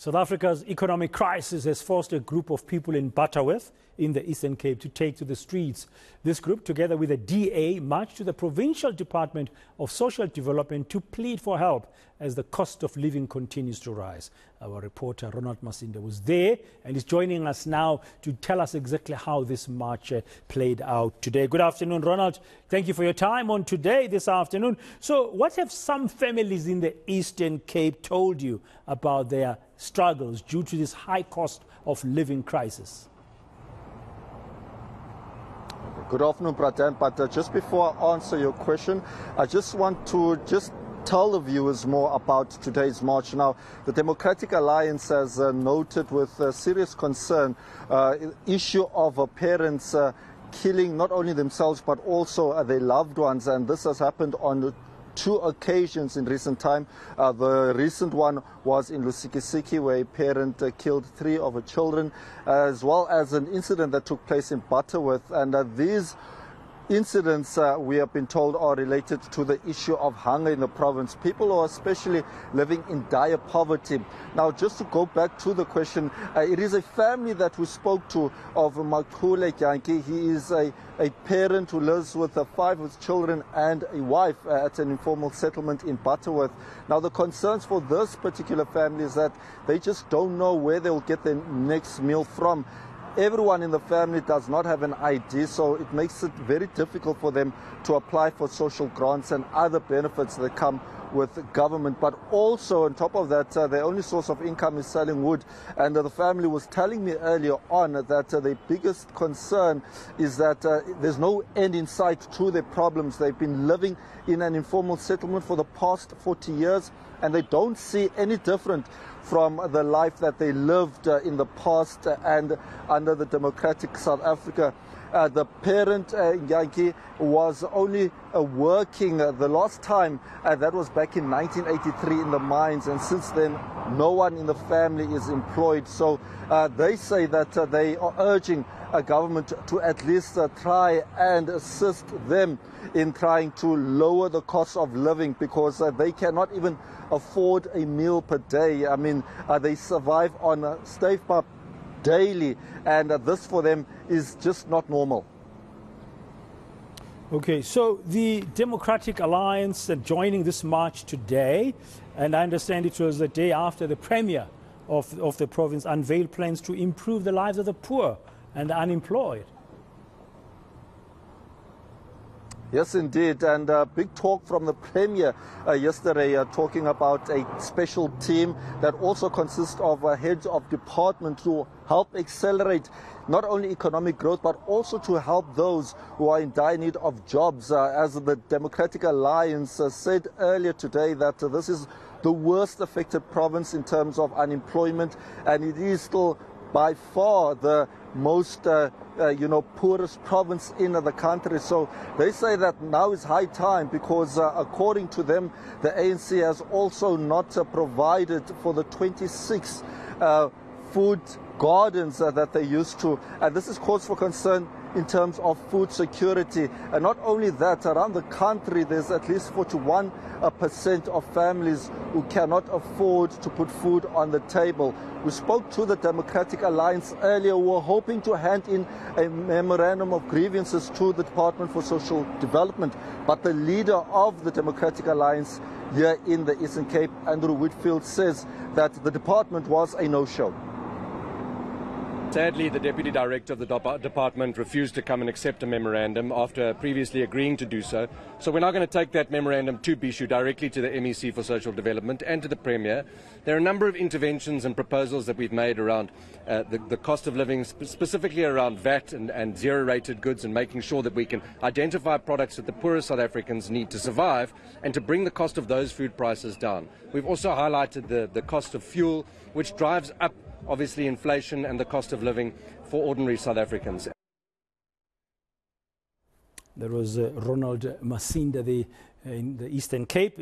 South Africa's economic crisis has forced a group of people in Butterworth in the Eastern Cape to take to the streets. This group, together with the DA, marched to the Provincial Department of Social Development to plead for help as the cost of living continues to rise. Our reporter Ronald Masinda was there and is joining us now to tell us exactly how this march uh, played out today. Good afternoon, Ronald. Thank you for your time on today this afternoon. So, what have some families in the Eastern Cape told you about their struggles due to this high cost of living crisis? Good afternoon, Pradan. But uh, just before I answer your question, I just want to just tell the viewers more about today's march. Now, the Democratic Alliance has uh, noted with uh, serious concern uh, issue of parents uh, killing not only themselves but also uh, their loved ones, and this has happened on two occasions in recent time. Uh, the recent one was in Lusikisiki, where a parent uh, killed three of her children, as well as an incident that took place in Butterworth. And uh, these incidents, uh, we have been told, are related to the issue of hunger in the province. People are especially living in dire poverty. Now, just to go back to the question, uh, it is a family that we spoke to of Makule Kyanki. He is a, a parent who lives with uh, five his children and a wife uh, at an informal settlement in Butterworth. Now, the concerns for this particular family is that they just don't know where they'll get their next meal from everyone in the family does not have an ID, so it makes it very difficult for them to apply for social grants and other benefits that come with government. But also, on top of that, uh, their only source of income is selling wood. And uh, the family was telling me earlier on that uh, their biggest concern is that uh, there's no end in sight to their problems. They've been living in an informal settlement for the past 40 years, and they don't see any different from the life that they lived uh, in the past uh, and under the democratic South Africa. Uh, the parent, uh, Yankee, was only uh, working uh, the last time, uh, that was back in 1983 in the mines, and since then, no one in the family is employed. So they say that they are urging a government to at least try and assist them in trying to lower the cost of living because they cannot even afford a meal per day. I mean, they survive on uh, stave pap daily, and uh, this for them is just not normal. Okay, so the Democratic Alliance uh, joining this march today, and I understand it was the day after the Premier of, of the province unveiled plans to improve the lives of the poor and the unemployed. Yes, indeed. And uh, big talk from the Premier uh, yesterday uh, talking about a special team that also consists of uh, heads of department to help accelerate not only economic growth but also to help those who are in dire need of jobs. Uh, as the Democratic Alliance uh, said earlier today that this is the worst affected province in terms of unemployment and it is still by far the most, uh, uh, you know, poorest province in the country. So they say that now is high time because, uh, according to them, the ANC has also not uh, provided for the 26 uh, food gardens uh, that they used to. And this is cause for concern in terms of food security. And not only that, around the country, there's at least 41% uh, of families who cannot afford to put food on the table. We spoke to the Democratic Alliance earlier. We were hoping to hand in a memorandum of grievances to the Department for Social Development. But the leader of the Democratic Alliance here in the Eastern Cape, Andrew Whitfield, says that the department was a no-show. Sadly, the Deputy Director of the department refused to come and accept a memorandum after previously agreeing to do so. So we're now going to take that memorandum to Bhisho directly to the MEC for Social Development and to the Premier. There are a number of interventions and proposals that we've made around uh, the, the, cost of living, sp specifically around VAT and, and zero-rated goods and making sure that we can identify products that the poorest South Africans need to survive and to bring the cost of those food prices down. We've also highlighted the, the cost of fuel, which drives up obviously inflation and the cost of living for ordinary South Africans. There was uh, Ronald Masinda the, in the Eastern Cape.